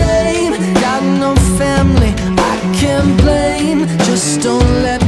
shame. Got no family I can blame. Just don't let